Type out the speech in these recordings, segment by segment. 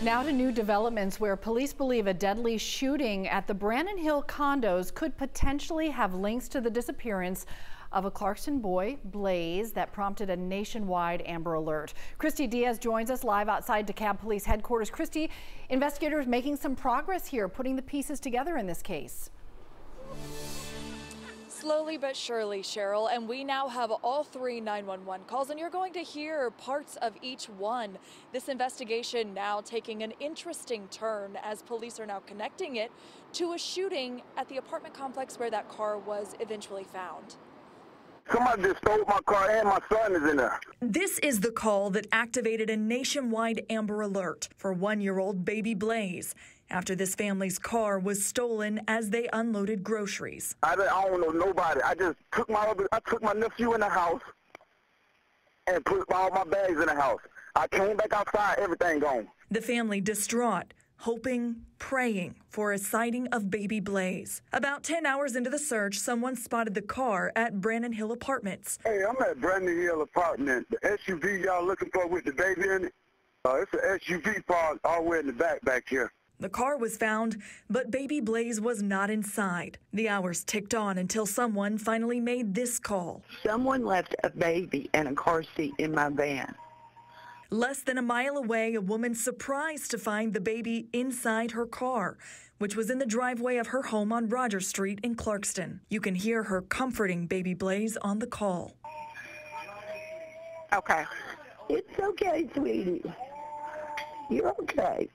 Now to new developments where police believe a deadly shooting at the Brannon Hill condos could potentially have links to the disappearance of a Clarkston boy, Blaise, that prompted a nationwide Amber Alert. Christy Diaz joins us live outside DeKalb Police Headquarters. Christy, investigators making some progress here, putting the pieces together in this case. Slowly but surely, Cheryl, and we now have all three 911 calls, and you're going to hear parts of each one. This investigation now taking an interesting turn as police are now connecting it to a shooting at the apartment complex where that car was eventually found. Somebody just stole my car and my son is in there. This is the call that activated a nationwide Amber Alert for one year old baby Blaise after this family's car was stolen as they unloaded groceries. I, I don't know nobody. I just took my I took my nephew in the house and put all my bags in the house. I came back outside, everything gone. The family distraught, hoping, praying for a sighting of baby Blaise. About 10 hours into the search, someone spotted the car at Brannon Hill Apartments. Hey, I'm at Brannon Hill Apartment. The SUV y'all looking for with the baby in it, uh, it's an SUV parked all the way in the back back here. The car was found, but baby Blaise was not inside. The hours ticked on until someone finally made this call. Someone left a baby in a car seat in my van. Less than a mile away, a woman surprised to find the baby inside her car, which was in the driveway of her home on Rogers Street in Clarkston. You can hear her comforting baby Blaise on the call. Okay. It's okay, sweetie. You're okay.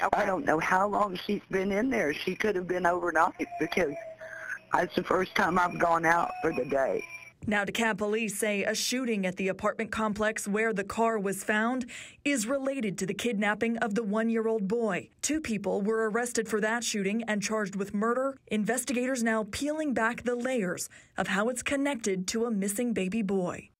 Okay. I don't know how long she's been in there. She could have been overnight because it's the first time I've gone out for the day. Now, DeKalb police say a shooting at the apartment complex where the car was found is related to the kidnapping of the one year old boy. Two people were arrested for that shooting and charged with murder. Investigators now peeling back the layers of how it's connected to a missing baby boy.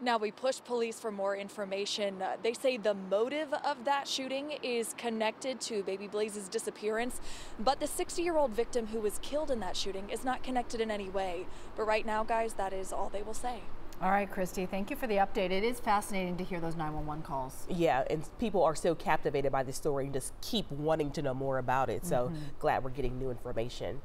Now we push police for more information. Uh, they say the motive of that shooting is connected to baby Blaise's disappearance, but the 60-year-old victim who was killed in that shooting is not connected in any way. But right now, guys, that is all they will say. All right, Christy, thank you for the update. It is fascinating to hear those 911 calls. Yeah, and people are so captivated by this story and just keep wanting to know more about it. So mm -hmm. glad we're getting new information.